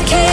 intoxicated